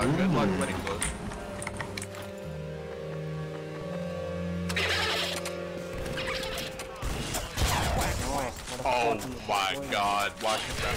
Uh, good luck winning those. Oh my god, watch him down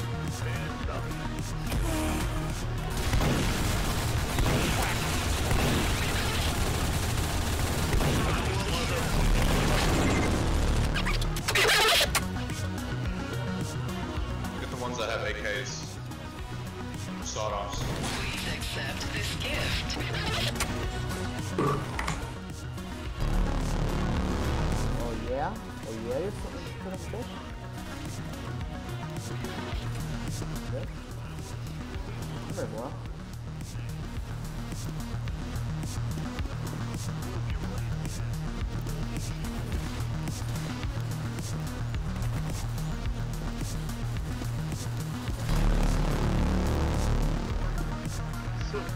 AKs. Sawed offs. Please accept this gift. Oh yeah? Oh yeah, you're something you couldn't fish? Good. Come here, boy.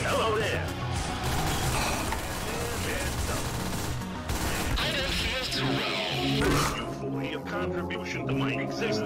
Hello there. I don't feel too well. You for your contribution to my existence.